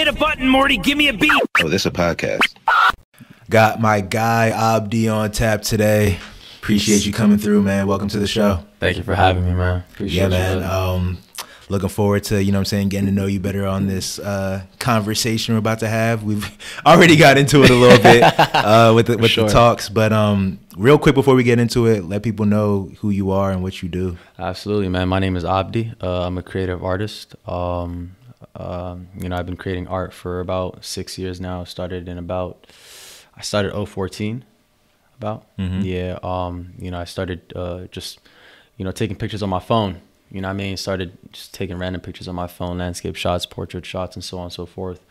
Hit a button, Morty. Give me a beat. Oh, this is a podcast. Got my guy Abdi on tap today. Appreciate you coming through, man. Welcome to the show. Thank you for having me, man. Appreciate Yeah, man. brother. Um, looking forward to you know what I'm saying getting to know you better on this uh, conversation we're about to have. We've already got into it a little bit uh, with the, with sure. the talks, but um, real quick before we get into it, let people know who you are and what you do. Absolutely, man. My name is Abdi. Uh, I'm a creative artist. Um, um, you know, I've been creating art for about six years now. Started in about, I started 014, about. Yeah. Um, you know, I started uh, just, you know, taking pictures on my phone. You know what I mean? Started just taking random pictures on my phone, landscape shots, portrait shots, and so on and so forth.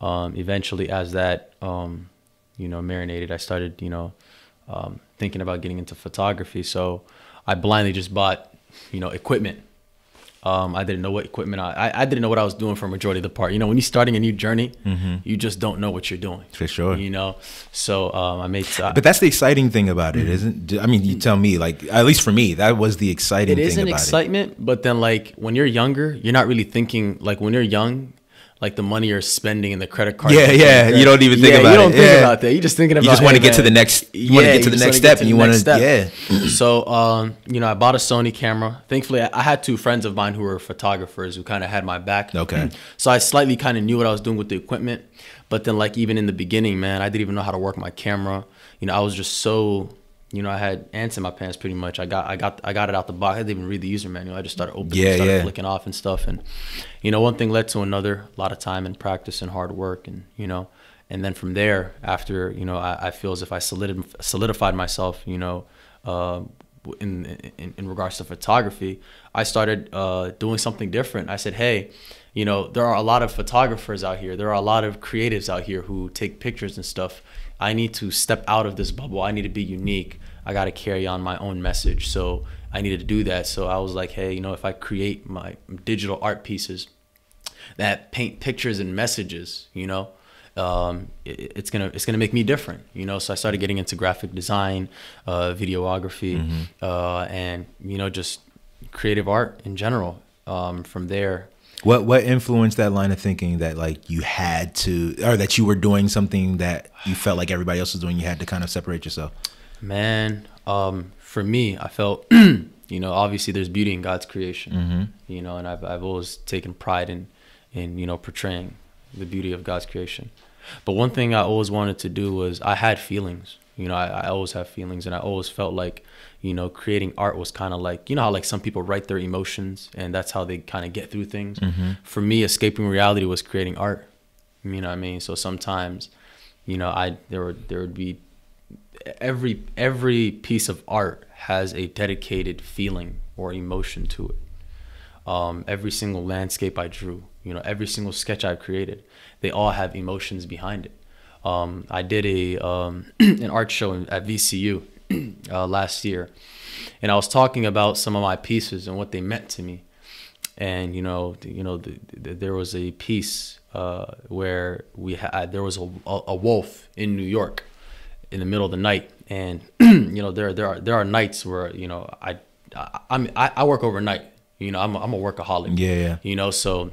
Um, eventually, as that, um, you know, marinated, I started, you know, um, thinking about getting into photography. So I blindly just bought, you know, equipment. Um, I didn't know what equipment I, I, I didn't know what I was doing for a majority of the part. You know, when you're starting a new journey, you just don't know what you're doing. Mm-hmm. For sure. You know, so um, I made. I, But that's the exciting thing about it, isn't? I mean, you tell me. Like at least for me, that was the exciting it thing is an about excitement, but then like when you're younger, you're not really thinking like when you're young, like the money you're spending in the credit card. Yeah, yeah, you don't even think yeah, about you don't it. think Yeah. about that. You're just thinking about. You just want to hey, get to the next. You want to get to the next step, and you want to. step. Yeah. So, um, you know, I bought a Sony camera. Thankfully, I, I had two friends of mine who were photographers who kind of had my back. Okay. So I slightly kind of knew what I was doing with the equipment, but then like even in the beginning, man, I didn't even know how to work my camera. You know, I was just so. You know, I had ants in my pants pretty much. I got, I got, I got it out the box. I didn't even read the user manual. I just started opening, Yeah, started yeah. flicking off and stuff. And you know, one thing led to another. A lot of time and practice and hard work, and you know, and then from there, after you know, I, I feel as if I solid, solidified myself. You know, uh, in, in in regards to photography, I started uh, doing something different. I said, hey. You know, there are a lot of photographers out here. There are a lot of creatives out here who take pictures and stuff. I need to step out of this bubble. I need to be unique. I got to carry on my own message. So I needed to do that. So I was like, hey, you know, if I create my digital art pieces that paint pictures and messages, you know, um, it, it's gonna it's gonna make me different, you know. So I started getting into graphic design, uh, videography, uh, and you know, just creative art in general. Um, from there, What what influenced that line of thinking that like you had to, or that you were doing something that you felt like everybody else was doing? You had to kind of separate yourself. Man, um, for me, I felt, you know, obviously there's beauty in God's creation, you know, and I've, I've always taken pride in, in, you know, portraying the beauty of God's creation. But one thing I always wanted to do was I had feelings, you know, I, I always have feelings and I always felt like, you know, creating art was kind of like, you know, how like some people write their emotions and that's how they kind of get through things. For me, escaping reality was creating art. You know what I mean? So sometimes, you know, I, there would, there would be every every piece of art has a dedicated feeling or emotion to it. Um, every single landscape I drew, you know, every single sketch I've created, they all have emotions behind it. Um, I did a um, an art show at VCU uh, last year, and I was talking about some of my pieces and what they meant to me. And you know, you know, the, the, there was a piece uh, where we had there was a, a, a wolf in New York, in the middle of the night and you know there there are there are nights where you know I I I'm, I, I work overnight you know I'm a, I'm a workaholic. Yeah, yeah. you know so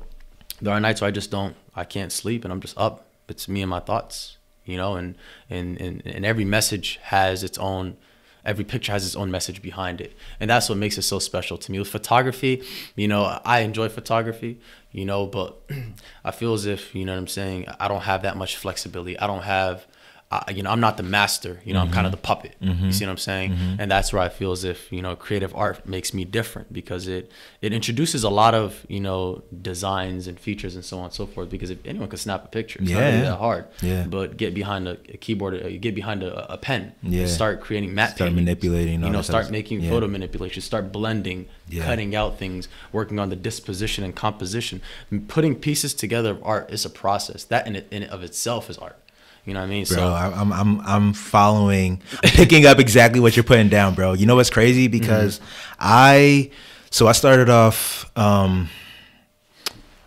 there are nights where I just don't I can't sleep and I'm just up. It's me and my thoughts you know and and and, and every message has its own every picture has its own message behind it. And that's what makes it so special to me. With photography you know i enjoy photography you know but i feel as if you know what i'm saying i don't have that much flexibility. I don't have I, you know i'm not the master you know i'm kind of the puppet. You see what i'm saying? And that's where i feel as if you know creative art makes me different because it it introduces a lot of you know designs and features and so on and so forth because if anyone can snap a picture it's not Yeah. really that hard. Yeah. but get behind a, a keyboard uh, get behind a, a pen Yeah. start creating matte Start paintings, manipulating you know start making Yeah. photo manipulation start blending Yeah. cutting out things working on the disposition and composition. And putting pieces together of art is a process. That in it, in of itself is art you know what i mean Bro, so I- I'm I'm I'm following, I'm picking up exactly what you're putting down, bro. You know what's crazy because I so I started off um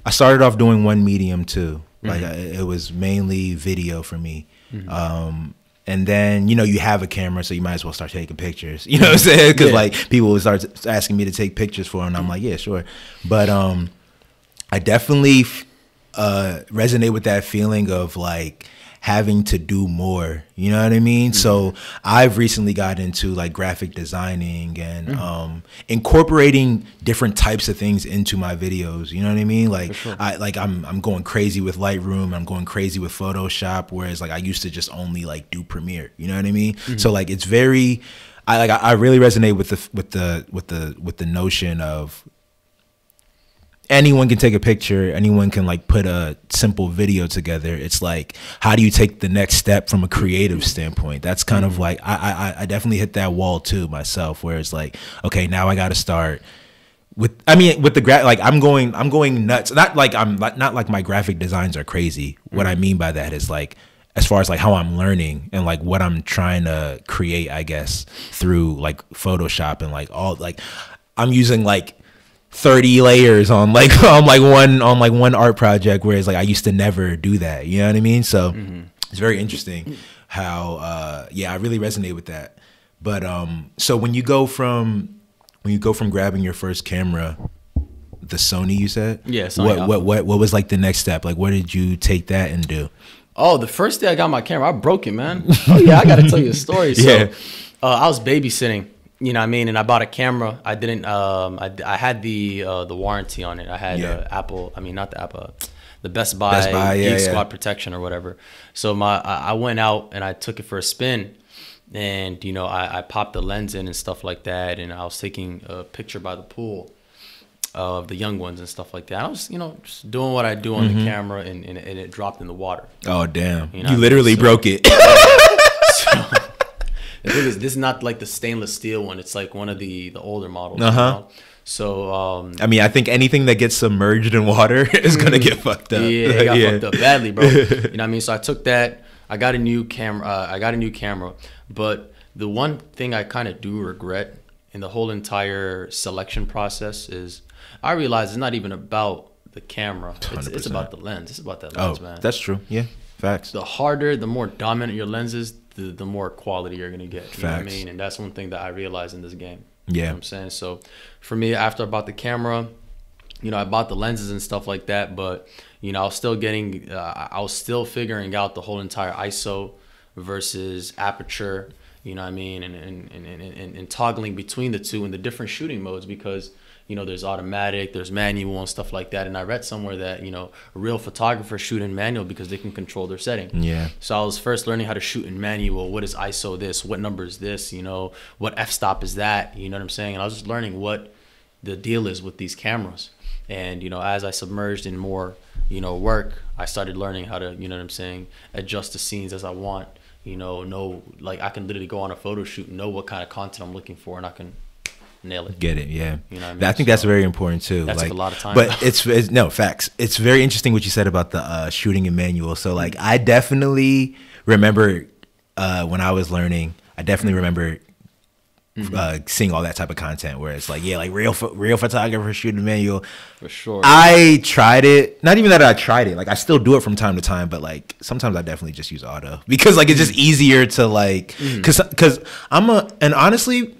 I started off doing one medium too. Like I, it was mainly video for me. Um and then you know you have a camera, so you might as well start taking pictures. You know what I'm saying? Because Yeah. like people would start asking me to take pictures for, 'em, and I'm like, yeah, sure. But um, I definitely uh, resonate with that feeling of like having to do more. You know what I mean? Mm-hmm. So I've recently got into like graphic designing and mm-hmm. um, incorporating different types of things into my videos. You know what I mean? Like sure. I like I'm I'm going crazy with Lightroom. I'm going crazy with Photoshop. Whereas like I used to just only like do Premiere. You know what I mean? Mm-hmm. So like it's very I like I really resonate with the with the with the with the notion of anyone can take a picture anyone can like put a simple video together. It's like how do you take the next step from a creative standpoint? That's kind of like i i, I definitely hit that wall too myself where it's like okay now i gotta start with i mean with the gra- like i'm going i'm going nuts. Not like i'm not, not like my graphic designs are crazy. What i mm-hmm. mean by that is like as far as like how I'm learning and like what I'm trying to create, I guess, through like Photoshop and like all like I'm using like 30 layers on like on like one on like one art project whereas like I used to never do that you know what I mean? So mm-hmm. it's very interesting how uh yeah I really resonate with that. But um so when you go from when you go from grabbing your first camera the Sony you said? Yeah Sony what, what what what was like the next step? Like where did you take that and do? Oh the first day I got my camera I broke it man. Oh yeah I got to tell you a story. So yeah. uh, I was babysitting you know what I mean? And I bought a camera. I didn't. Um, I, I had the uh, the warranty on it. I had yeah. uh, Apple. I mean, not the Apple. The Best Buy, Best Buy yeah, Geek yeah. Squad protection or whatever. So my I went out and I took it for a spin, and you know I, I popped the lens in and stuff like that, and I was taking a picture by the pool of the young ones and stuff like that. I was, you know, just doing what I do on mm-hmm. the camera, and, and, and, it dropped in the water. Oh damn! You, know you literally so, broke it. so, the thing is, this is not like the stainless steel one. It's like one of the the older models. Uh huh. You know? So um, I mean, I think anything that gets submerged in water is gonna get fucked up. Yeah, it got yeah. fucked up badly, bro. you know what I mean? So I took that. I got a new camera. Uh, I got a new camera, but the one thing I kind of do regret in the whole entire selection process is I realize it's not even about the camera. It's, it's, about the lens. It's about that lens, oh, man. That's true. Yeah, facts. The harder, the more dominant your lens is, the, the more quality you're gonna get. You Facts. know what I mean? And that's one thing that I realized in this game. Yeah. You know I'm saying? So for me, after I bought the camera, you know, I bought the lenses and stuff like that, but you know, I was still getting, uh, I was still figuring out the whole entire ISO versus aperture, you know what I mean? And, and, and, and, and toggling between the two and the different shooting modes because you know, there's automatic, there's manual and stuff like that. And I read somewhere that, you know, real photographers shoot in manual because they can control their setting. Yeah. So I was first learning how to shoot in manual. What is ISO this? What number is this? You know, what f stop is that? You know what I'm saying? And I was just learning what the deal is with these cameras. And, you know, as I submerged in more, you know, work, I started learning how to, you know what I'm saying, adjust the scenes as I want. You know, know like I can literally go on a photo shoot, know what kind of content I'm looking for, and I can nail it. Get it, yeah. You know I, mean? I, think so that's very important too. That's like, a lot of time. But it's, it's, no facts. It's very interesting what you said about the uh, shooting in manual. So like, I definitely remember uh, when I was learning. I definitely remember mm-hmm. uh, seeing all that type of content where it's like, yeah, like real real photographer shooting manual. For sure. I tried it. Not even that I tried it. Like I still do it from time to time, but like sometimes I definitely just use auto because like it's just easier to like because mm-hmm. because I'm a and honestly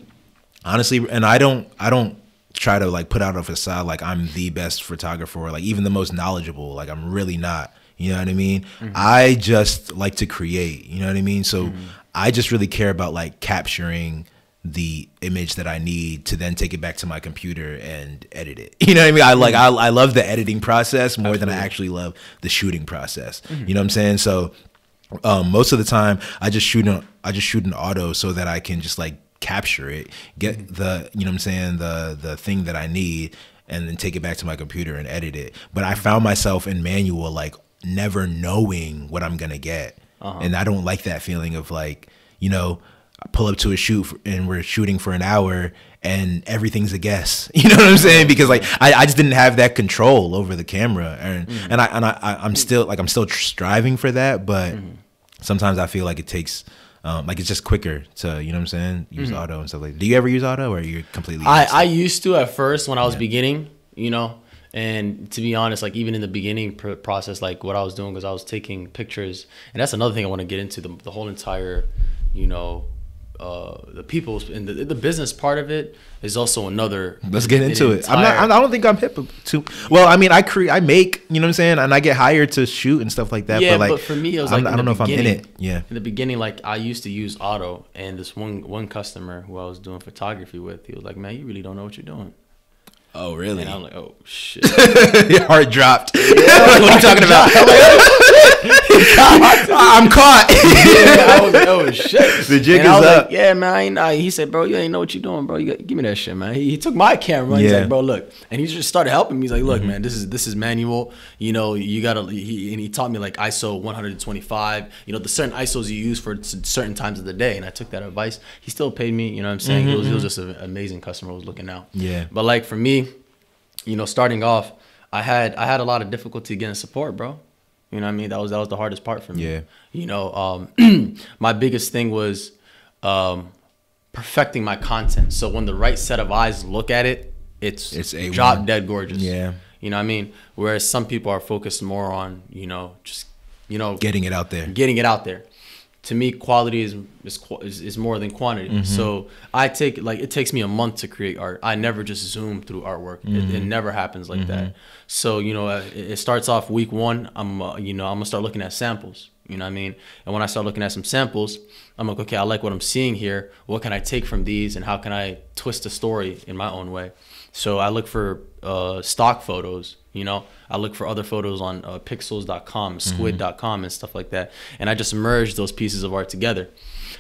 honestly and i don't i don't try to like put out a facade like i'm the best photographer or like even the most knowledgeable like i'm really not you know what i mean mm-hmm. i just like to create you know what i mean so mm-hmm. i just really care about like capturing the image that I need to then take it back to my computer and edit it. You know what I mean? I like mm-hmm. I, I love the editing process more Absolutely. than I actually love the shooting process. Mm-hmm. You know what I'm saying? So um, most of the time I just shoot an I just shoot an auto so that I can just like capture it, get mm-hmm. the you know what I'm saying the the thing that I need, and then take it back to my computer and edit it. But I found myself in manual like never knowing what I'm gonna get, uh-huh. and I don't like that feeling of like you know I pull up to a shoot and we're shooting for an hour and everything's a guess. You know what I'm saying? Because like I, I just didn't have that control over the camera, and mm-hmm. and I and I I'm still like I'm still striving for that, but mm-hmm. sometimes I feel like it takes um, like it's just quicker to you know what I'm saying use mm-hmm. auto and stuff like. that. Do you ever use auto or are you completely? I I used to at first when I was yeah. beginning, you know, and to be honest, like even in the beginning pr- process, like what I was doing was I was taking pictures, and that's another thing I want to get into the the whole entire, you know, uh, the people and the, the business part of it is also another. Let's get into it. I'm not. I don't think I'm hip to. Well, I mean, I create. I make. You know what I'm saying? And I get hired to shoot and stuff like that. yeah, but like, but for me, it was I'm- like I don't know if I'm in it. Yeah. In the beginning, like I used to use auto, and this one one customer who I was doing photography with, he was like, "Man, you really don't know what you're doing." Oh, really? And I'm like, "Oh shit." Your heart dropped. what are you talking about? I'm caught. yeah, I was, oh shit. The jig and I is was up. Like, yeah, man. I I, he said, bro, you ain't know what you're doing, bro. You got, give me that shit, man. He, he took my camera. He's Yeah. like, bro, look, and he just started helping me. He's like, look, Mm-hmm. man, this is this is manual. You know, you gotta. He, and he taught me like ISO 125. You know, the certain ISOs you use for certain times of the day. And I took that advice. He still paid me. You know what I'm saying? He was, he was just an amazing customer. who was looking out. Mm-hmm. Yeah. But like for me, you know, starting off, I had I had a lot of difficulty getting support, bro. You know what I mean? That was that was the hardest part for me. Yeah. You know, um, my biggest thing was um, perfecting my content. So when the right set of eyes look at it, it's It's A1. drop dead gorgeous. Yeah. You know what I mean? Whereas some people are focused more on, you know, just you know, Getting it out there. getting it out there. To me, quality is is, is, more than quantity. Mm-hmm. So I take like it takes me a month to create art. I never just zoom through artwork. It, Mm-hmm. it never happens like that. So you know, uh, it, it starts off week one. I'm uh, you know I'm gonna start looking at samples. You know what I mean? And when I start looking at some samples, I'm like, okay, I like what I'm seeing here. What can I take from these, and how can I twist the story in my own way? So I look for uh, stock photos. You know, I look for other photos on uh, pexels.com, squid.com, and stuff like that. And I just merge those pieces of art together.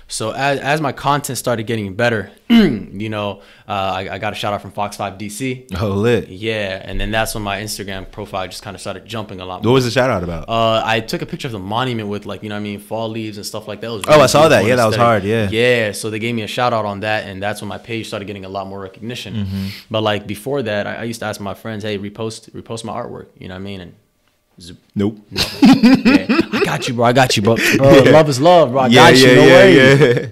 So as, as my content started getting better, you know, uh, I, I got a shout out from Fox 5 DC. Oh, lit. Yeah, and then that's when my Instagram profile just kind of started jumping a lot more. What was the shout out about? Uh, I took a picture of the monument with like you know what I mean fall leaves and stuff like that. Was Oh, I saw that. Yeah, that was hard. Yeah. Yeah, so they gave me a shout out on that, and that's when my page started getting a lot more recognition. Mm-hmm. But like before that, I, I used to ask my friends, "Hey, repost repost my artwork." You know what I mean? And nope. yeah, I got you, bro. I got you, bro. Bro, Yeah. love is love, bro. I yeah, got you. yeah, no yeah.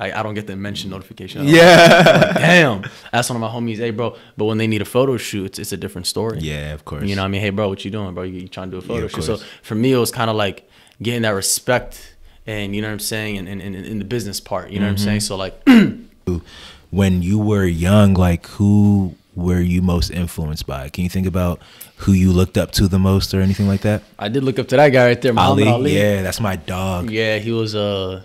I, I don't get the mention notification. Yeah. Damn. That's one of my homies. Hey, bro. But when they need a photo shoot, it's, it's a different story. Yeah, of course. You know what I mean? Hey, bro, what you doing, bro? You, you trying to do a photo shoot? So for me, it was kind of like getting that respect and, you know what I'm saying, and in, the business part. You know what I'm Mm-hmm. saying? So, like, when you were young, like who were you most influenced by? Can you think about who you looked up to the most or anything like that? I did look up to that guy right there, Muhammad Ali. Yeah, that's my dog. Yeah, he was Uh,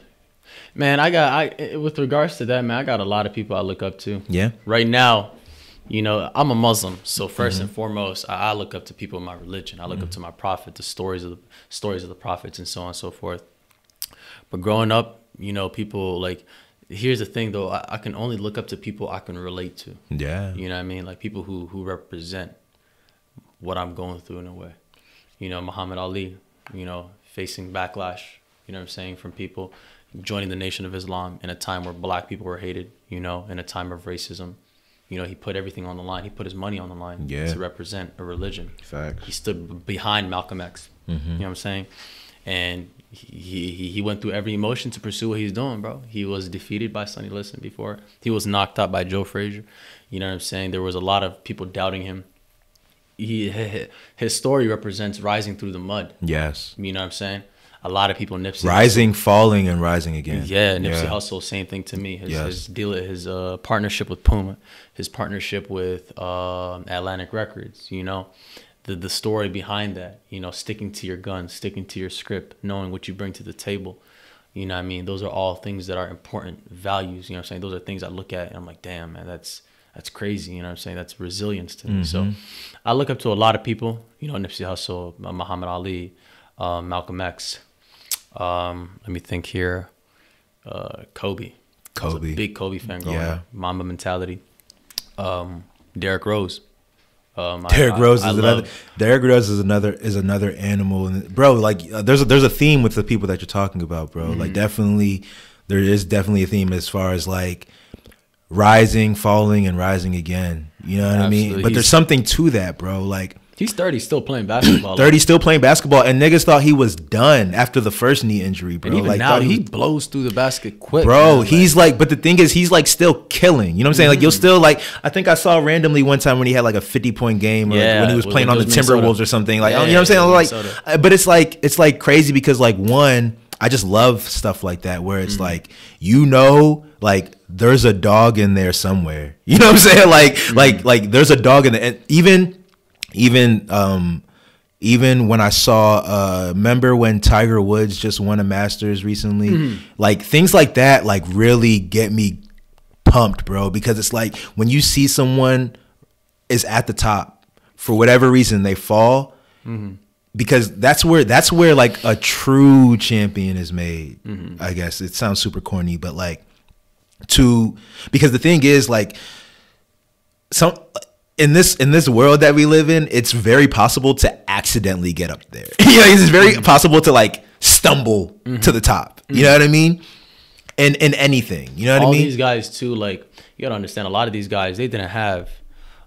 man, I got I with regards to that, man, I got a lot of people I look up to. Yeah. Right now, you know, I'm a Muslim, so 1st Mm-hmm. and foremost, I, I look up to people in my religion. I look up to my prophet, the stories of the stories of the prophets, and so on and so forth. But growing up, you know, people like. Here's the thing, though. I, I can only look up to people I can relate to. Yeah. You know what I mean? Like people who who represent what I'm going through in a way. You know, Muhammad Ali, you know, facing backlash, you know what I'm saying, from people joining the Nation of Islam in a time where black people were hated, you know, in a time of racism. You know, he put everything on the line. He put his money on the line Yeah. to represent a religion. Facts. He stood behind Malcolm X. Mm-hmm. You know what I'm saying? And he, he he went through every emotion to pursue what he's doing, bro. He was defeated by Sonny Liston before. He was knocked out by Joe Frazier. You know what I'm saying? There was a lot of people doubting him. He his story represents rising through the mud. Yes. You know what I'm saying? A lot of people Nipsey Rising, falling, and rising again. yeah, Nipsey Hussle, same thing to me. His, Yes. his deal, his uh, partnership with Puma, his partnership with um Atlantic Records. You know, the the story behind that. You know, sticking to your guns, sticking to your script, knowing what you bring to the table. You know, I mean, those are all things that are important values. You know, what I'm saying those are things I look at and I'm like, damn, man, that's that's crazy. You know, what I'm saying that's resilience to me. So, I look up to a lot of people. You know, Nipsey Hussle, uh, Muhammad Ali, uh, Malcolm X. Um, let me think here uh, Kobe. I was a Kobe. big Kobe fan growing Yeah. up. Mamba mentality. Um, Derrick Rose. Um, I- Derrick Rose I is love- another. Derrick Rose is another is another animal, and bro, like uh, there's a, there's a theme with the people that you're talking about, bro. Mm-hmm. Like definitely, there is definitely a theme as far as like rising, falling, and rising again. You know what I mean? But there's something to that, bro. Like He's 30, still playing basketball. 30 still playing basketball, and niggas thought he was done after the first knee injury, bro. And even like now, he, was- blows through the basket quick. Bro, man. he's like, but the thing is, he's like still killing. You know what I'm saying? Like, you'll mm. still like. I think I saw randomly one time when he had like a 50 point game, or Yeah, when he was playing on the Minnesota. Timberwolves or something. Like, Yeah, you know what I'm saying? yeah, Like, uh, but it's like it's like crazy because like one, I just love stuff like that where it's mm. like you know like there's a dog in there somewhere. You know what I'm saying? Like mm. like like there's a dog in there. And even even um even when I saw uh remember when Tiger Woods just won a Masters recently? Like things like that like really get me pumped, bro, because it's like when you see someone is at the top for whatever reason they fall because that's where that's where like a true champion is made. I guess it sounds super corny, but like to because the thing is like some in this in this world that we live in, it's very possible to accidentally get up there. you know, it's very mm-hmm. possible to like stumble mm-hmm. to the top. You mm-hmm. know what I mean? And in anything, you know what all I mean? these guys too, like you gotta understand, a lot of these guys they didn't have.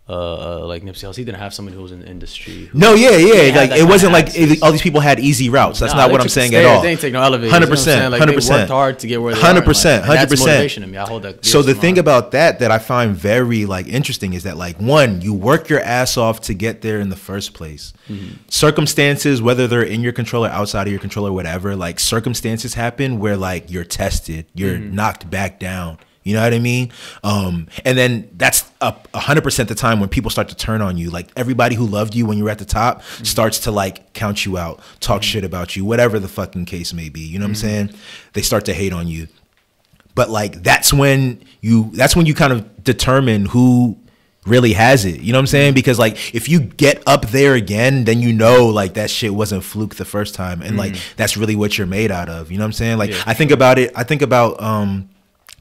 Uh, uh, like Nipsey Hussle, he didn't have someone who was in the industry. who- No, yeah, yeah. Like it wasn't like it- all these people had easy routes. That's not what I'm saying at all. They ain't take no elevators. Hundred you know what I'm percent, hundred percent, worked hard to get where they are in Hundred percent. Hundred percent. motivation to me. I hold that. So the thing about that that I find very like interesting is that like one, you work your ass off to get there in the first place. Circumstances, whether they're in your control or outside of your control or whatever, like circumstances happen where like you're tested, you're knocked back down. You know what I mean? Um, and then that's a hundred percent the time when people start to turn on you. Like everybody who loved you when you were at the top mm-hmm. starts to like count you out, talk mm-hmm. shit about you, whatever the fucking case may be. You know what I'm mm-hmm. saying? They start to hate on you. But like that's when you that's when you kind of determine who really has it. You know what i'm saying? Because like if you get up there again then you know like that shit wasn't fluke the first time. And like that's really what you're made out of. You know what i'm saying? Like Yeah. i think about it i think about um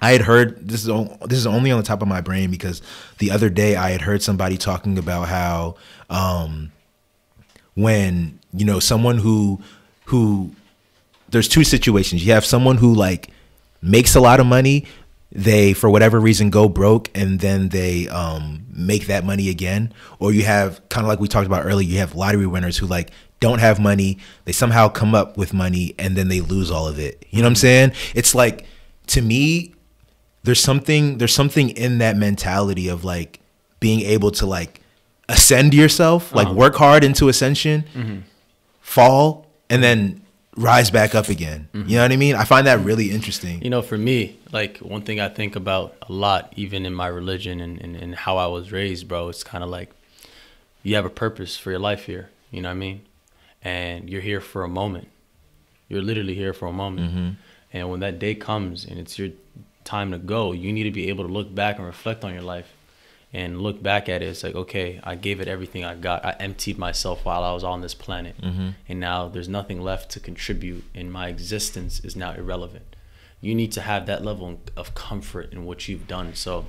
I had heard this is this is only on the top of my brain because the other day I had heard somebody talking about how um, when you know someone who who there's two situations. You have someone who like makes a lot of money, they for whatever reason go broke and then they um make that money again, or you have kind of like we talked about earlier, you have lottery winners who like don't have money, they somehow come up with money and then they lose all of it. You know what I'm saying? It's like to me there's something there's something in that mentality of like being able to like ascend yourself, like Uh-huh. work hard into ascension, mm-hmm. fall, and then rise back up again. Mm-hmm. You know what I mean? I find that really interesting. You know, for me, like one thing I think about a lot, even in my religion and, and, and how I was raised, bro, it's kind of like you have a purpose for your life here. You know what I mean? And you're here for a moment. You're literally here for a moment. Mm-hmm. And when that day comes and it's your time to go, you need to be able to look back and reflect on your life and look back at it. It's like, okay, I gave it everything I got. I emptied myself while I was on this planet. Mm-hmm. And now there's nothing left to contribute, and my existence is now irrelevant. You need to have that level of comfort in what you've done. So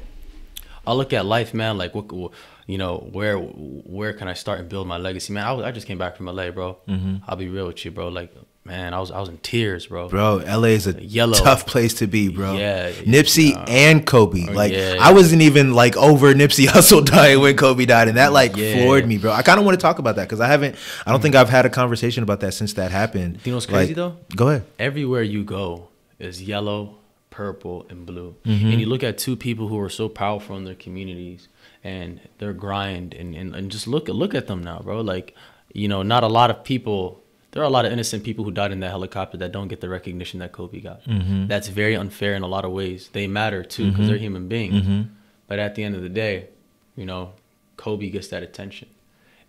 I look at life, man. Like, what, you know, where where can I start and build my legacy, man? I, was, I just came back from LA, bro. Mm-hmm. I'll be real with you, bro. Like, man, I was I was in tears, bro. Bro, LA is a Yellow. tough place to be, bro. Yeah, Nipsey yeah. and Kobe. Oh, Like yeah. I wasn't even like over Nipsey Hussle dying when Kobe died, and that like floored me, bro. I kind of want to talk about that because I haven't. I don't think I've had a conversation about that since that happened. You know what's crazy, Like, though? Go ahead. everywhere you go is yellow, purple, and blue. Mm-hmm. And you look at two people who are so powerful in their communities and their grind and, and, and just look look at them now, bro. Like, you know, not a lot of people there are a lot of innocent people who died in that helicopter that don't get the recognition that Kobe got. Mm-hmm. That's very unfair in a lot of ways. They matter too because they're human beings. Mm-hmm. But at the end of the day, you know, Kobe gets that attention.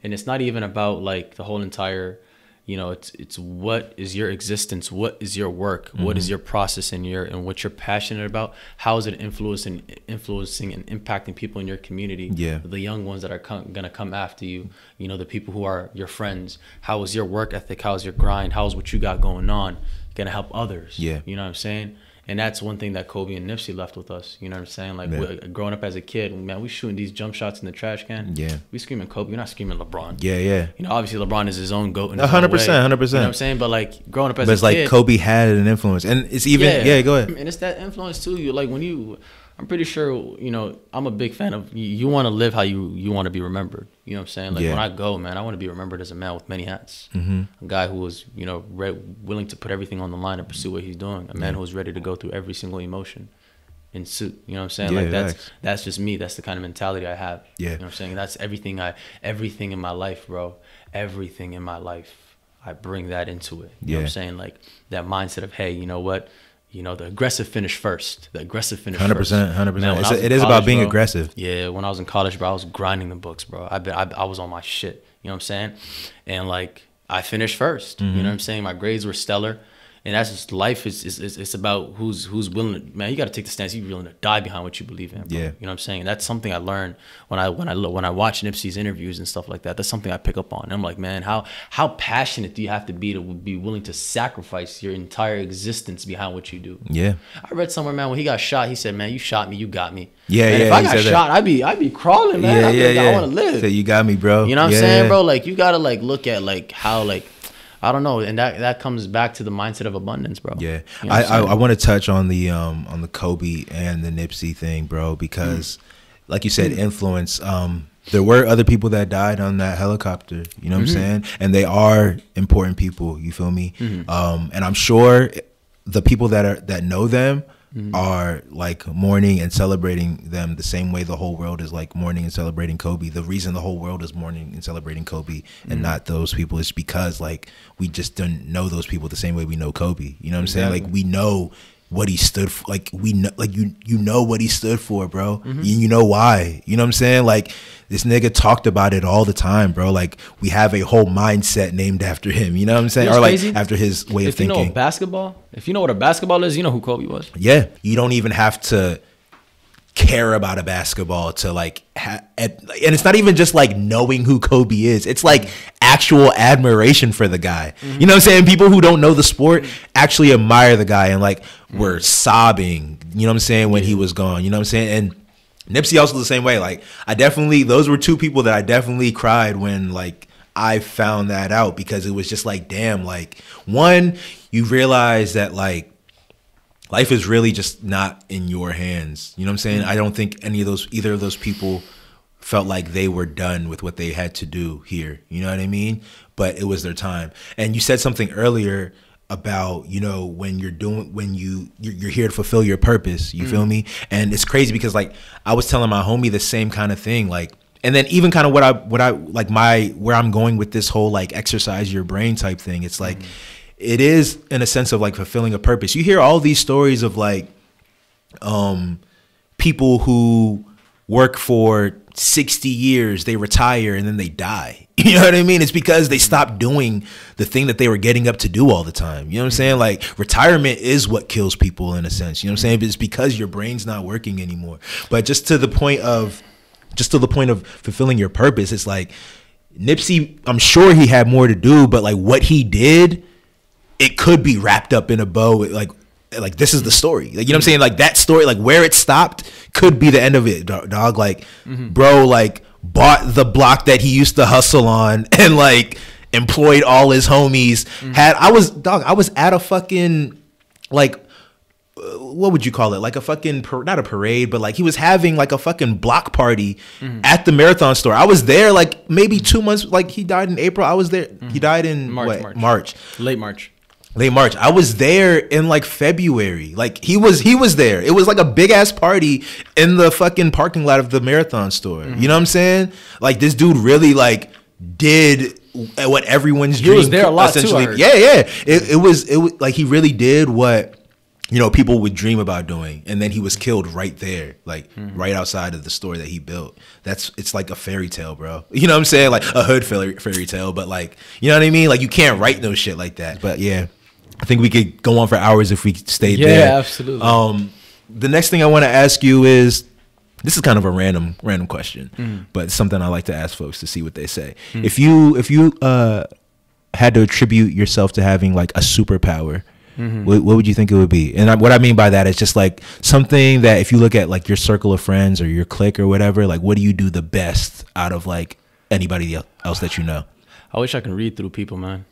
And it's not even about like the whole entire, you know, it's it's what is your existence, what is your work, what Mm-hmm. is your process and your and what you're passionate about, how is it influencing influencing and impacting people in your community, Yeah. the young ones that are com- gonna come after you, you know, the people who are your friends, how is your work ethic, how is your grind, how is what you got going on gonna help others, Yeah. you know what I'm saying? And that's one thing that Kobe and Nipsey left with us. You know what I'm saying? Like Yeah. we- growing up as a kid, man, we shooting these jump shots in the trash can. Yeah. We screaming Kobe. We're not screaming LeBron. Yeah, yeah. You know, obviously LeBron is his own goat. in A his own hundred percent. hundred You know what I'm saying? But like growing up as a kid But a it's like Kobe had an influence, and it's even yeah. go ahead. And it's that influence too. You like when you. I'm pretty sure you know. I'm a big fan of you. You want to live how you you want to be remembered. You know what I'm saying? Like Yeah. when I go, man, I want to be remembered as a man with many hats. Mm-hmm. A guy who was you know re- willing to put everything on the line and pursue what he's doing. A man who was ready to go through every single emotion in suit. You know what I'm saying? Yeah, like that's that's just me. That's the kind of mentality I have. Yeah. You know what I'm saying? That's everything I everything in my life, bro. Everything in my life. I bring that into it. You know what Yeah. I'm saying? Like that mindset of, hey, you know what? You know, the aggressive finish first. The aggressive finish 100%, 100%. Man, It's I a- was in about being bro, aggressive. Yeah, when I was in college, bro, I was grinding the books, bro. I been, I, I was on my shit. You know what I'm saying? And like I finished 1st You Mm-hmm. know what I'm saying? My grades were stellar. And that's just life is is, is it's about who's who's willing to man, you gotta take the stance, you're willing to die behind what you believe in. Bro. Yeah. You know what I'm saying? That's something I learned when I when I when I watch Nipsey's interviews and stuff like that. That's something I pick up on. And I'm like, man, how how passionate do you have to be to be willing to sacrifice your entire existence behind what you do? Yeah. I read somewhere, man, when he got shot, he said, "Man, you shot me, you got me." Yeah, Man, If I got said that. shot, I'd be, I'd be crawling, man. yeah, I'd yeah, like, yeah. I want to live. So you got me, bro. You know what Yeah, I'm saying, yeah. bro? Like you gotta like look at like how like I don't know, and that that comes back to the mindset of abundance, bro. Yeah, You know I, I. I want to touch on the um on the Kobe and the Nipsey thing, bro, because like you said, influence. Um, there were other people that died on that helicopter. You know what I'm saying? And they are important people. You feel me? Um, and I'm sure the people that are that know them Mm-hmm. are like mourning and celebrating them the same way the whole world is like mourning and celebrating Kobe. The reason the whole world is mourning and celebrating Kobe and mm-hmm. not those people is because like we just don't know those people the same way we know Kobe. You know what I'm saying? Like we know what he stood for. Like we know, like you you know what he stood for, bro. Mm-hmm. You, you know why. You know what I'm saying? Like this nigga talked about it all the time, bro. Like we have a whole mindset named after him. You know what I'm saying? Know or like crazy? after his way of if you know thinking. basketball, if you know what a basketball is, you know who Kobe was. Yeah, you don't even have to care about a basketball to like ha- and it's not even just like knowing who Kobe is. It's like actual admiration for the guy. You know what I'm saying? People who don't know the sport actually admire the guy and like were mm. sobbing, you know what I'm saying, when he was gone. You know what I'm saying? And Nipsey also the same way. Like I definitely those were two people that I definitely cried when like I found that out because it was just like damn, like one, you realize that like life is really just not in your hands. You know what I'm saying? Mm. I don't think any of those either of those people felt like they were done with what they had to do here. You know what I mean? But it was their time. And you said something earlier about you know when you're doing when you you're, here to fulfill your purpose you feel me and it's crazy because like i was telling my homie the same kind of thing like and then even kind of what i what i like my where i'm going with this whole like exercise your brain type thing it's like it is in a sense of like fulfilling a purpose you hear all these stories of like um people who work for 60 years they retire and then they die. You know what i mean? It's because they stopped doing the thing that they were getting up to do all the time. You know what i'm saying? Like retirement is what kills people in a sense. You know what i'm saying? It's because your brain's not working anymore. But just to the point of just to the point of fulfilling your purpose it's like nipsey i'm sure he had more to do but like what he did it could be wrapped up in a bow like like this is the story like you know what i'm saying like that story like where it stopped could be the end of it dog, like mm-hmm. bro like bought the block that he used to hustle on and like employed all his homies mm-hmm. had i was dog i was at a fucking like uh, what would you call it? Like a fucking not a parade, but like he was having like a fucking block party mm-hmm. at the marathon store. I was there like maybe two months. Like he died in April. I was there. He died in March, what? March. March Late March. Late March. I was there in like February. Like he was he was there. It was like a big ass party in the fucking parking lot of the marathon store. You know what I'm saying? Like this dude really like did what everyone's He dream was there a lot, too, essentially. heard. Yeah, yeah. It, it was it was like he really did what you know people would dream about doing and then he was killed right there like Mm-hmm. right outside of the store that he built that's it's like a fairy tale bro you know what i'm saying like a hood fairy, fairy tale but like you know what i mean like you can't write no shit like that but yeah i think we could go on for hours if we stayed Yeah, there Yeah, absolutely. um the next thing i want to ask you is this is kind of a random random question Mm. but something i like to ask folks to see what they say if you if you uh had to attribute yourself to having like a superpower Mm-hmm. what, what would you think it would be and I, what i mean by that is just like something that if you look at like your circle of friends or your clique or whatever like what do you do the best out of like anybody else that you know I wish I could read through people, man.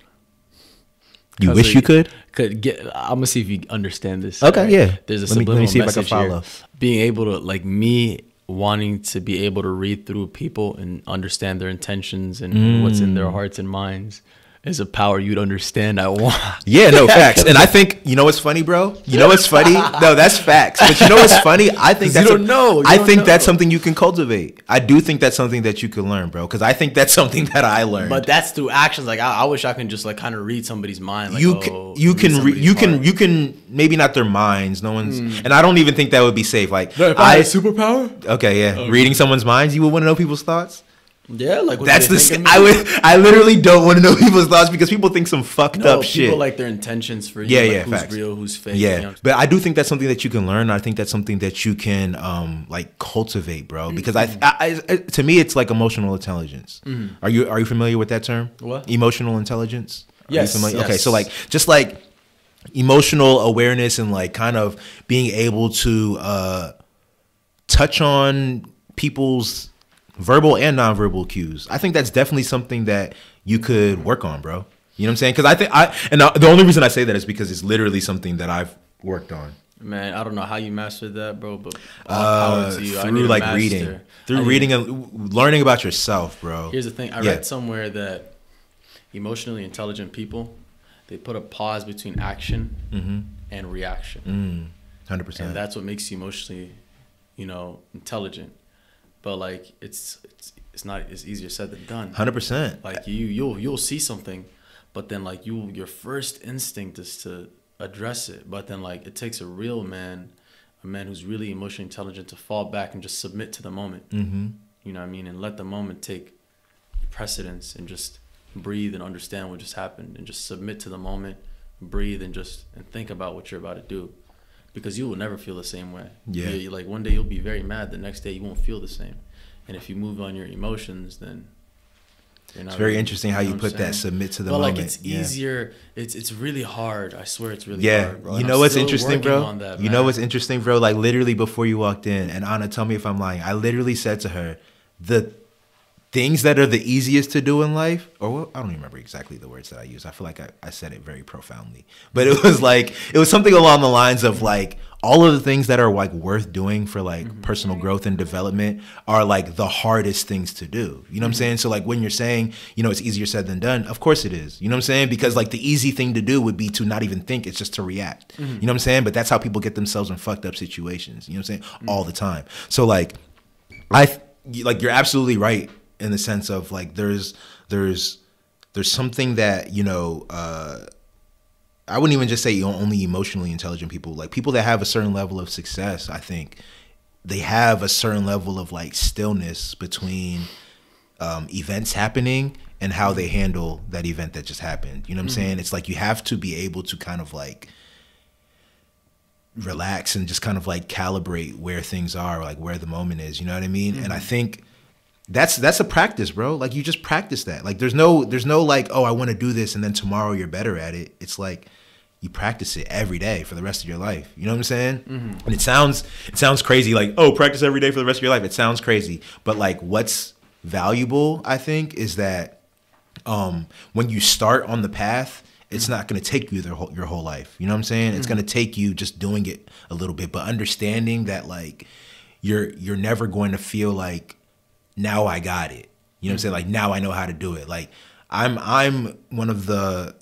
You wish like, you could Could get. I'm gonna see if you understand this. Okay, right? yeah. There's a Let me- let me subliminal see if I can message here. Being able to like me wanting to be able to read through people and understand their intentions and what's in Mm. their hearts and minds is a power you'd understand. I want. Yeah, no facts. And I think you know what's funny, bro. You know what's funny? No, that's facts. But you know what's funny? I think 'Cause that's you don't know. You I don't think that's something you can cultivate. I do think that's something that you can learn, bro. Because I think that's something that I learned. But that's through actions. Like I, I wish I can just like kind of read somebody's mind. Like, you oh, can you can re- somebody's you can you can maybe not their minds. No one's, hmm. and I don't even think that would be safe. Like If I I had a superpower. okay, yeah, oh. reading someone's minds, you would want to know people's thoughts. Yeah, like what That's the. sc- I would. I literally don't want to know people's thoughts because people think some fucked No, up people shit. like their intentions for you. Yeah, like yeah, Who's facts. real? Who's fake? Yeah, you know? but I do think that's something that you can learn. I think that's something that you can um like cultivate, bro. Because I, I, I to me it's like emotional intelligence. Are you are you familiar with that term? What? Emotional intelligence? You Yes. Okay, so like just like emotional awareness and like kind of being able to uh touch on people's verbal and nonverbal cues. I think that's definitely something that you could work on, bro. You know what I'm saying? Because I think I and the the only reason I say that is because it's literally something that I've worked on Man, I don't know how you mastered that, bro. But uh, to you. Through like master. reading, through reading and learning about yourself, bro. Here's the thing. I Yeah. read somewhere that emotionally intelligent people they put a pause between action Mm-hmm. and reaction, Mm, hundred and percent. And that's what makes you emotionally, you know, intelligent. But like it's it's it's not it's easier said than done. Hundred percent. Like you you'll you'll see something, but then like you your first instinct is to address it. But then like it takes a real man, a man who's really emotionally intelligent to fall back and just submit to the moment. Mm-hmm. You know what I mean? And let the moment take precedence and just breathe and understand what just happened and just submit to the moment, breathe and just and think about what you're about to do. Because you will never feel the same way. Yeah. You- like one day you'll be very mad, the next day you won't feel the same. And if you move on your emotions, then you're not It's very really- interesting how know you what I'm put that submit to the but moment. like it's Yeah. easier. It's it's really hard. I swear it's really Yeah, hard, bro. you know I'm what's interesting, bro? on that, you know what's interesting, bro? Like literally before you walked in, and Anna, tell me if I'm lying. I literally said to her, the things that are the easiest to do in life, or what, I don't even remember exactly the words that I used. I feel like I, I said it very profoundly, but it was like it was something along the lines of like all of the things that are like worth doing for like Mm-hmm. personal growth and development are like the hardest things to do. You know Mm-hmm. what I'm saying? So like when you're saying, you know, it's easier said than done, of course it is. You know what I'm saying? Because like the easy thing to do would be to not even think, it's just to react. Mm-hmm. You know what I'm saying? But that's how people get themselves in fucked up situations. You know what I'm saying? Mm-hmm. All the time. So like I like you're absolutely right in the sense of like there's there's there's something that, you know, uh I wouldn't even just say only emotionally intelligent people. Like people that have a certain level of success, I think they have a certain level of like stillness between um, events happening and how they handle that event that just happened. You know what I'm saying? It's like you have to be able to kind of like relax and just kind of like calibrate where things are, like where the moment is. You know what I mean? And I think that's that's a practice, bro. Like you just practice that. Like there's no there's no like, oh, I want to do this and then tomorrow you're better at it. It's like you practice it every day for the rest of your life. You know what I'm saying? And it sounds it sounds crazy like, oh, practice every day for the rest of your life. It sounds crazy. But like what's valuable, I think, is that um, when you start on the path, it's not going to take you the whole, your whole life. You know what I'm saying? It's going to take you just doing it a little bit, but understanding that like you're you're never going to feel like now I got it. You know what I'm saying? Mm-hmm. Like now I know how to do it. Like I'm I'm one of the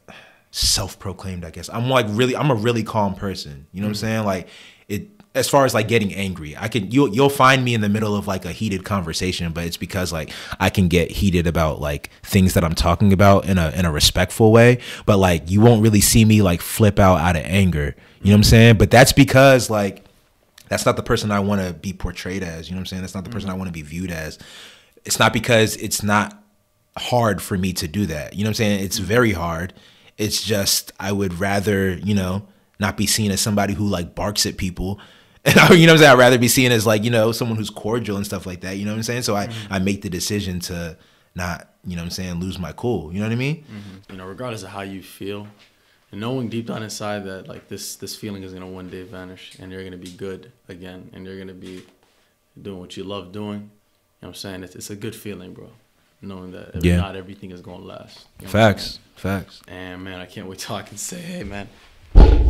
self-proclaimed, I guess. I'm like really I'm a really calm person. You know what I'm mm-hmm. saying? Like it as far as like getting angry, I can you'll you'll find me in the middle of like a heated conversation, but it's because like I can get heated about like things that I'm talking about in a in a respectful way. But like you won't really see me like flip out out of anger. You know what I'm mm-hmm. saying? But that's because like that's not the person I want to be portrayed as. You know what I'm saying? That's not the person I mm-hmm. want to be viewed as. It's not because it's not hard for me to do that. You know what I'm saying? It's very mm-hmm. hard. It's just I would rather, you know, not be seen as somebody who like barks at people. And I, you know what I'm saying? I'd rather be seen as like, you know, someone who's cordial and stuff like that. You know what I'm saying? So I, mm-hmm. I make the decision to not, you know what I'm saying, lose my cool. You know what I mean? you know, regardless of how you feel, and knowing deep down inside that like this this feeling is gonna one day vanish, and you're gonna be good again, and you're gonna be doing what you love doing. You know what I'm saying? It's, it's a good feeling, bro. Knowing that Yeah. not everything is gonna last. You know Facts. Facts. And man, I can't wait till I can say, hey man,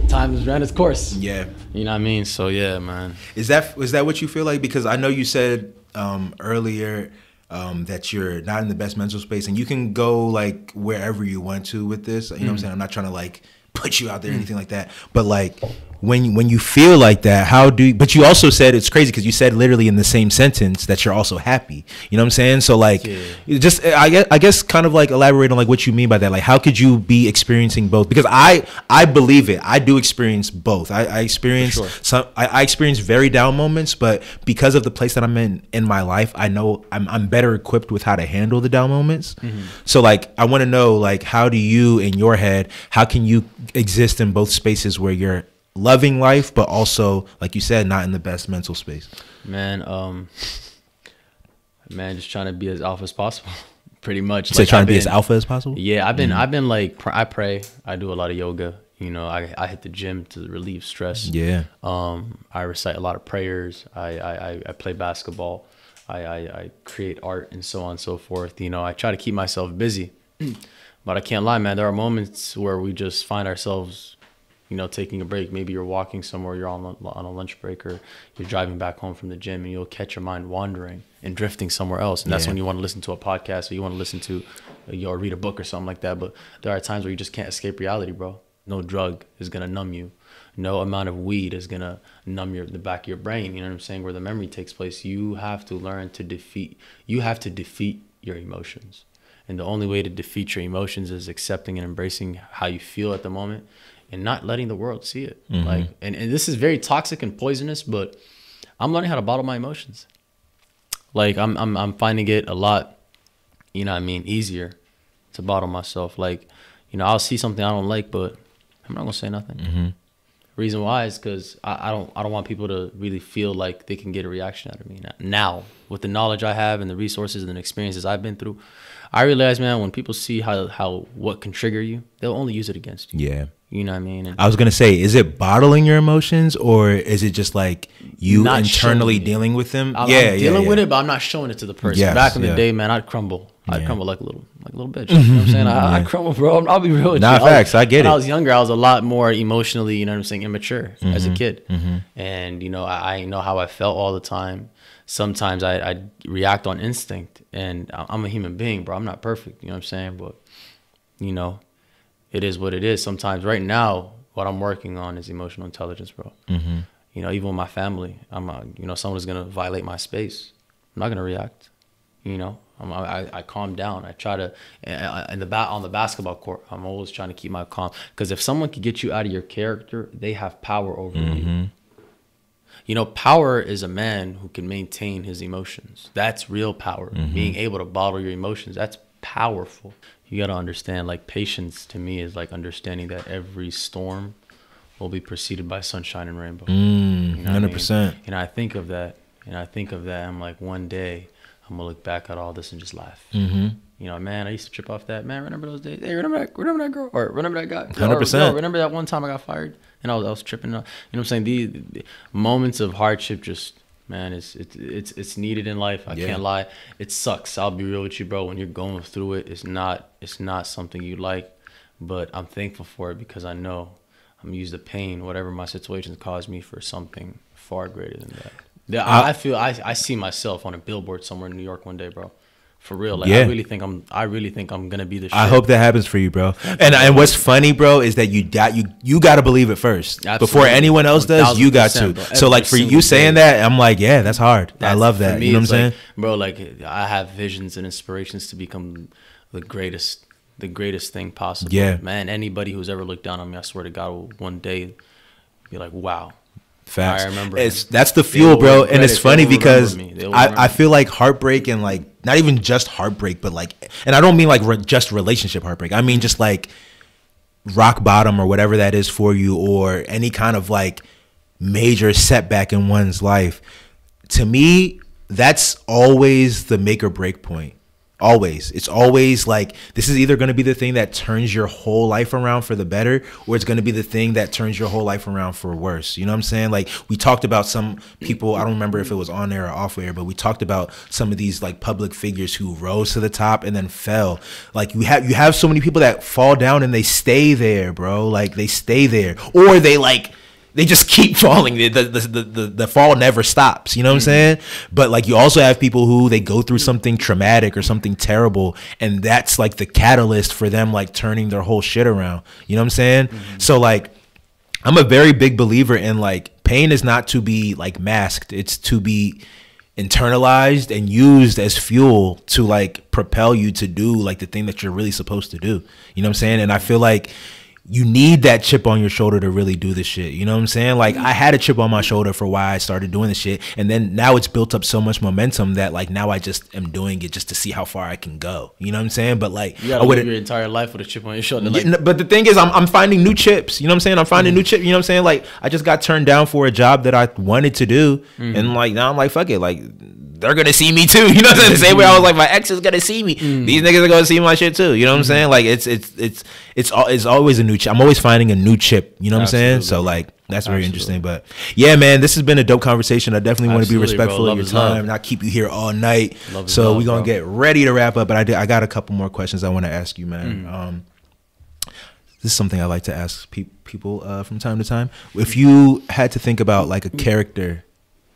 time has ran its course. Yeah. You know what I mean? So yeah, man. Is that is that what you feel like? Because I know you said um, earlier um, that you're not in the best mental space, and you can go like wherever you want to with this. You know what I'm saying? I'm not trying to like put you out there or anything like that, but like when when you feel like that, how do? You, but you also said it's crazy because you said literally in the same sentence that you're also happy. You know what I'm saying? So like, Yeah. just uh, I guess I guess kind of like elaborate on like what you mean by that. Like, how could you be experiencing both? Because I I believe it. I do experience both. I, I experience sure. some. I, I experience very down moments, but because of the place that I'm in in my life, I know I'm I'm better equipped with how to handle the down moments. Mm-hmm. So like, I want to know like how do you in your head how can you exist in both spaces where you're loving life but also like you said not in the best mental space Man, um, man, just trying to be as alpha as possible. Pretty much. so Like, trying I've to be as alpha as possible Yeah, I've been I've been like pr- I pray. I do a lot of yoga. You know, I I hit the gym to relieve stress. yeah Um, I recite a lot of prayers. I I, I, I play basketball. I, I I create art and so on and so forth. You know, I try to keep myself busy. but I can't lie, man. There are moments where we just find ourselves, you know, taking a break. Maybe you're walking somewhere, you're on a- on a lunch break, or you're driving back home from the gym, and you'll catch your mind wandering and drifting somewhere else. And that's Yeah. when you want to listen to a podcast or you want to listen to, uh, or read a book or something like that. But there are times where you just can't escape reality, bro. No drug is gonna numb you. No amount of weed is gonna numb your the back of your brain. You know what I'm saying? Where the memory takes place. You have to learn to defeat. You have to defeat your emotions. And the only way to defeat your emotions is accepting and embracing how you feel at the moment and not letting the world see it. Mm-hmm. Like and, and this is very toxic and poisonous, but I'm learning how to bottle my emotions. Like I'm I'm I'm finding it a lot, you know I mean, easier to bottle myself. Like, you know, I'll see something I don't like, but I'm not gonna say nothing. Mm-hmm. Reason why is because I, I don't I don't want people to really feel like they can get a reaction out of me now. With the knowledge I have and the resources and the experiences I've been through, I realize, man, when people see how how what can trigger you, they'll only use it against you. yeah You know what I mean? And I was gonna say, is it bottling your emotions or is it just like you internally dealing with them? I'm, yeah, I'm yeah, dealing yeah. with it, but I'm not showing it to the person. Yes, Back in the yeah. day, man, I'd crumble. I'd Yeah. crumble like a little, like a little bitch. You know what I'm saying? I, I crumble, bro. I'll be real with Nah, you. I was- facts, I get when it. I was younger, I was a lot more emotionally, you know what I'm saying, immature as Mm-hmm. a kid. And, you know, I, I know how I felt all the time. Sometimes I, I react on instinct, and I'm a human being, bro. I'm not perfect, you know what I'm saying? But, you know, it is what it is. Sometimes, right now, what I'm working on is emotional intelligence, bro. Mm-hmm. You know, even with my family, I'm, uh, you know, someone's gonna violate my space. I'm not gonna react. You know, I'm, I, I calm down. I try to, uh, in the bat on the basketball court, I'm always trying to keep my calm. Because if someone could get you out of your character, they have power over you. You know, power is a man who can maintain his emotions. That's real power. Being able to bottle your emotions, that's powerful. You got to understand, like, patience to me is like understanding that every storm will be preceded by sunshine and rainbow. Mm, You know what I mean? 100%. And I think of that, and I think of that. I'm like, one day, I'm gonna look back at all this and just laugh. Mm-hmm. You know, man, I used to trip off that. Man, remember those days? Hey, remember that? Remember that girl? Or remember that guy? 100%. Remember that one time I got fired and I was, I was tripping. Up. You know what I'm saying? These the moments of hardship, just man, it's it's it's it's needed in life. I Yeah. can't lie. It sucks. I'll be real with you, bro. When you're going through it, it's not it's not something you like, but I'm thankful for it because I know I'm gonna use the pain, whatever my situations caused me, for something far greater than that. Yeah, I, I feel I, I see myself on a billboard somewhere in New York one day, bro. For real, like I really think I'm. I really think I'm gonna be the. Shit. I hope that happens for you, bro. And and what's funny, bro, is that you got you you got to believe it first before anyone else does. You got 1000%, to. bro. So like for you saying day. that, I'm like, yeah, that's hard. I love that. me, You know what I'm it's saying? like, bro? Like I have visions and inspirations to become the greatest, the greatest thing possible. Yeah. man. Anybody who's ever looked down on me, I swear to God, will one day be like, wow. Facts. I remember It's that's the fuel, bro. And it's funny because me. They will I, I feel like heartbreak and like not even just heartbreak, but like, and I don't mean like re- just relationship heartbreak. I mean just like rock bottom or whatever that is for you, or any kind of like major setback in one's life. To me, that's always the make or break point. Always. It's always like this is either going to be the thing that turns your whole life around for the better or it's going to be the thing that turns your whole life around for worse. You know what I'm saying? Like we talked about some people, I don't remember if it was on air or off air, but we talked about some of these like public figures who rose to the top and then fell. Like you have you have so many people that fall down and they stay there, bro. Like they stay there or they like they just keep falling. The the, the the the fall never stops. You know what I'm mm. saying? But like you also have people who they go through something traumatic or something terrible, and that's like the catalyst for them like turning their whole shit around. You know what I'm saying? Mm-hmm. So like I'm a very big believer in like pain is not to be like masked. It's to be internalized and used as fuel to like propel you to do like the thing that you're really supposed to do. You know what I'm saying? And I feel like you need that chip on your shoulder to really do this shit. You know what I'm saying? Like I had a chip on my shoulder for why I started doing this shit, and then now it's built up so much momentum that like now I just am doing it just to see how far I can go. You know what I'm saying? But like You gotta live your entire life with a chip on your shoulder. Like, n- but the thing is, I'm, I'm finding new chips. You know what I'm saying? I'm finding mm-hmm. new chip. You know what I'm saying? Like I just got turned down for a job that I wanted to do, mm-hmm. and like now I'm like, fuck it, like they're gonna see me too. You know what I'm saying? The same way I was like, my ex is gonna see me. Mm-hmm. These niggas are gonna see my shit too. You know what I'm saying? Like it's it's it's it's it's always a new chip. I'm always finding a new chip. You know what I'm saying? So like that's very Absolutely. interesting. But yeah, man, this has been a dope conversation. I definitely want to be respectful of your time, not keep you here all night. Love so love, we're gonna bro. get ready to wrap up. But I did, I got a couple more questions I want to ask you, Mm. man. Um, this is something I like to ask pe- people uh, from time to time. If you had to think about like a character,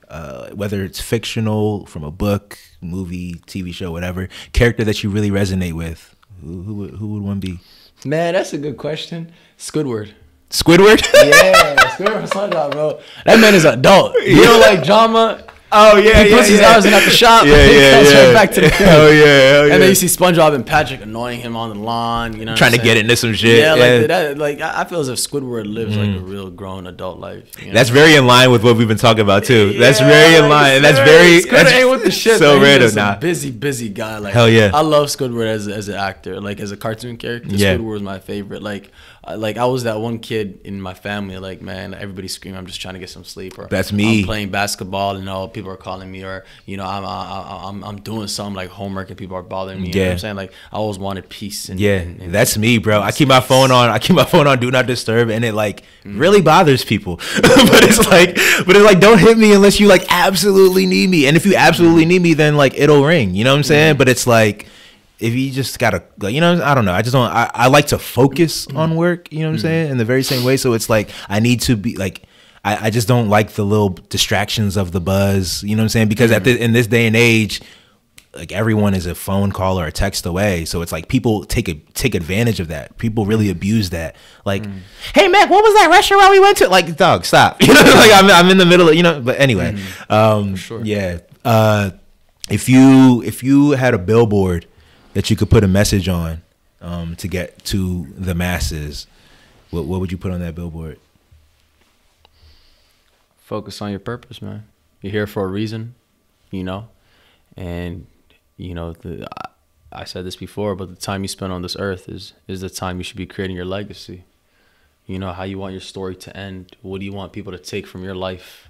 uh, whether it's fictional, from a book, movie, TV show, whatever, character that you really resonate with, who who would, who would one be? man, that's a good question. Squidward. Squidward. Yeah, Squidward from SpongeBob, bro. That man is adult. You don't like drama. Oh yeah, He puts his hours in at the shop. Yeah, he yeah, comes yeah. right back to the crib. Hell yeah, hell And yeah. then you see SpongeBob and Patrick annoying him on the lawn. You know, Trying to get into some shit. Yeah, Yeah. like that. Like I I feel as if Squidward lives like a mm. real grown adult life. you know? That's very in line with what we've been talking about too. That's Yeah, very in line. and That's very Squidward that's ain't with the shit. So man. He's random. just a Nah. busy, busy guy. Like Hell yeah. I love Squidward as as an actor, like as a cartoon character. Yeah. Squidward was my favorite. Like, I, like I was that one kid in my family. Like, man, everybody's screaming. I'm just trying to get some sleep. Or That's me. I'm playing basketball and all people are calling me, or you know, I'm I, I, I'm I'm doing something like homework and people are bothering me. You know what Yeah. I'm saying? Like, I always wanted peace. And, Yeah, and, and that's me, bro. I keep my phone on. I keep my phone on do not disturb, and it like mm-hmm. really bothers people. but it's like, but it's like, don't hit me unless you like absolutely need me. And if you absolutely mm-hmm. need me, then like it'll ring. You know what I'm mm-hmm. saying? But it's like, if you just gotta, you know, I don't know. I just don't. I, I like to focus on work. You know what I'm mm-hmm. saying? In the very same way. So it's like I need to be like. I, I just don't like the little distractions of the buzz. You know what I'm saying? Because at mm-hmm. the, in this day and age, like everyone is a phone call or a text away. So it's like people take a take advantage of that. People really mm. abuse that. Like, mm. hey Mek, what was that restaurant we went to? Like, dog, stop. You know, like I'm I'm in the middle of you know. But anyway, mm. um, sure. yeah. Uh, if you if you had a billboard that you could put a message on um, to get to the masses, what what would you put on that billboard? focus on your purpose, man. You're here for a reason, you know, and you know the. I, I said this before, but the time you spend on this earth is is the time you should be creating your legacy. You know how you want your story to end. What do you want people to take from your life?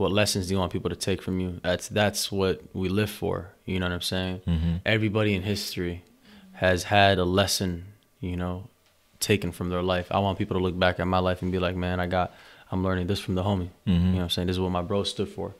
What lessons do you want people to take from you? That's that's what we live for. You know what I'm saying? Mm-hmm. Everybody in history has had a lesson, you know, taken from their life. I want people to look back at my life and be like, man, I got, I'm learning this from the homie. Mm-hmm. You know what I'm saying? This is what my bro stood for.